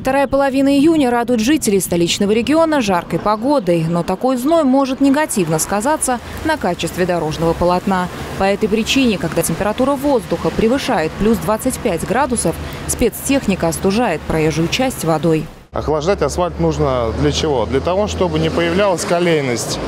Вторая половина июня радует жителей столичного региона жаркой погодой, но такой зной может негативно сказаться на качестве дорожного полотна. По этой причине, когда температура воздуха превышает плюс 25 градусов, спецтехника остужает проезжую часть водой. Охлаждать асфальт нужно для чего? Для того, чтобы не появлялась колейность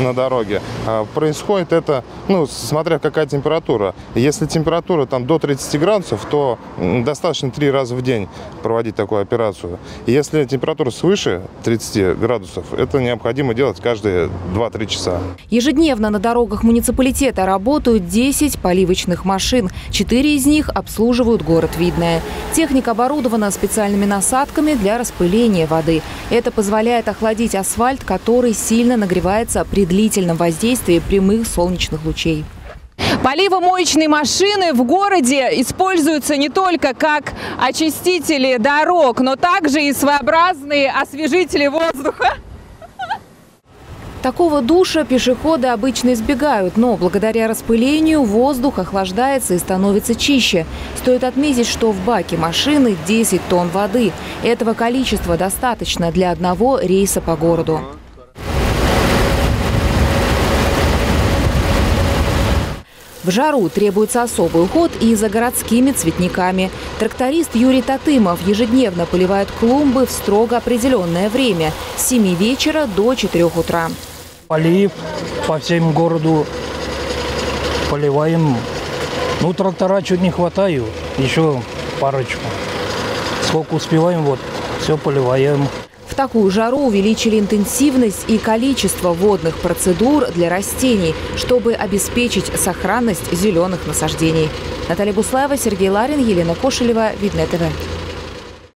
на дороге. А происходит это, ну, смотря какая температура. Если температура там до 30 градусов, то достаточно три раза в день проводить такую операцию. Если температура свыше 30 градусов, это необходимо делать каждые 2-3 часа. Ежедневно на дорогах муниципалитета работают 10 поливочных машин. Четыре из них обслуживают город Видное. Техника оборудована специальными насадками для распыления воды. Это позволяет охладить асфальт, который сильно нагревается при длительном воздействии прямых солнечных лучей. Поливомоечные машины в городе используются не только как очистители дорог, но также и своеобразные освежители воздуха. Такого душа пешеходы обычно избегают, но благодаря распылению воздух охлаждается и становится чище. Стоит отметить, что в баке машины 10 тонн воды. Этого количества достаточно для одного рейса по городу. В жару требуется особый уход и за городскими цветниками. Тракторист Юрий Татымов ежедневно поливает клумбы в строго определенное время – с 7 вечера до 4 утра. Полив по всему городу поливаем. Ну, трактора чуть не хватает, еще парочку. Сколько успеваем, вот, все поливаем. В такую жару увеличили интенсивность и количество водных процедур для растений, чтобы обеспечить сохранность зеленых насаждений. Наталья Буслаева, Сергей Ларин, Елена Кошелева, Видное ТВ.